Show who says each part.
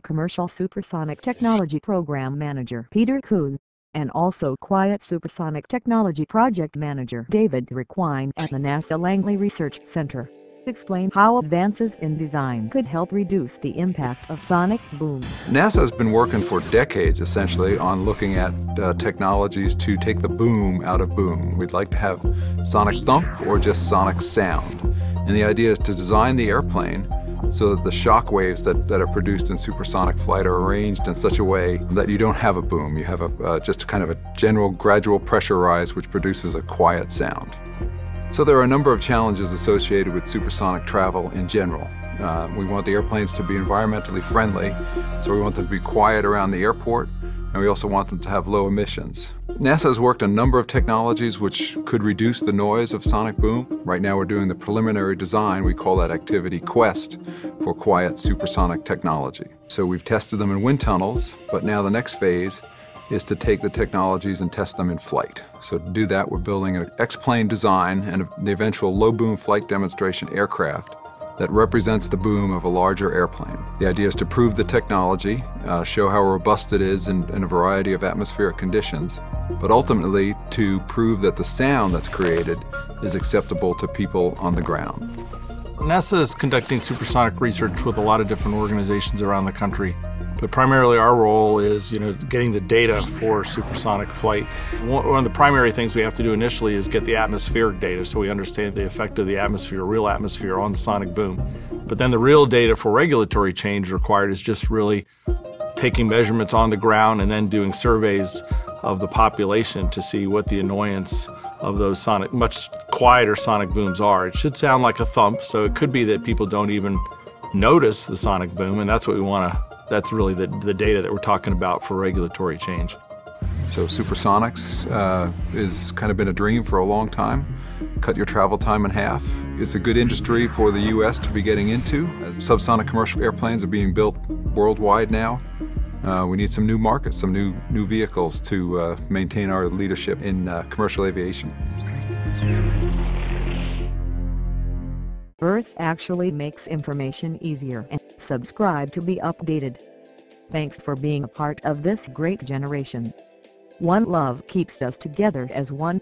Speaker 1: Commercial Supersonic Technology Program Manager Peter Coen, and also Quiet Supersonic Technology Project Manager David Richwine at the NASA Langley Research Center explain how advances in design could help reduce the impact of sonic booms.
Speaker 2: NASA has been working for decades, essentially, on looking at uh, technologies to take the boom out of boom. We'd like to have sonic thump or just sonic sound. And the idea is to design the airplane so that the shock waves that, that are produced in supersonic flight are arranged in such a way that you don't have a boom. You have a, uh, just kind of a general gradual pressure rise which produces a quiet sound. So there are a number of challenges associated with supersonic travel in general. Uh, we want the airplanes to be environmentally friendly, so we want them to be quiet around the airport, and we also want them to have low emissions. NASA has worked a number of technologies which could reduce the noise of sonic boom. Right now we're doing the preliminary design, we call that activity QueSST, for quiet supersonic technology. So we've tested them in wind tunnels, but now the next phase is to take the technologies and test them in flight. So to do that, we're building an X-plane design and the eventual low-boom flight demonstration aircraft that represents the boom of a larger airplane. The idea is to prove the technology, uh, show how robust it is in, in a variety of atmospheric conditions, but ultimately to prove that the sound that's created is acceptable to people on the ground.
Speaker 3: NASA is conducting supersonic research with a lot of different organizations around the country. But primarily our role is, you know, getting the data for supersonic flight. One of the primary things we have to do initially is get the atmospheric data so we understand the effect of the atmosphere, real atmosphere on the sonic boom. But then the real data for regulatory change required is just really taking measurements on the ground and then doing surveys of the population to see what the annoyance of those sonic, much quieter sonic booms are. It should sound like a thump, so it could be that people don't even notice the sonic boom, and that's what we want to that's really the, the data that we're talking about for regulatory change.
Speaker 2: So supersonics uh, has kind of been a dream for a long time. Cut your travel time in half. It's a good industry for the U.S. to be getting into. Subsonic commercial airplanes are being built worldwide now, uh, we need some new markets, some new new vehicles to uh, maintain our leadership in uh, commercial aviation.
Speaker 1: Earth actually makes information easier and subscribe to be updated. Thanks for being a part of this great generation. One love keeps us together as one.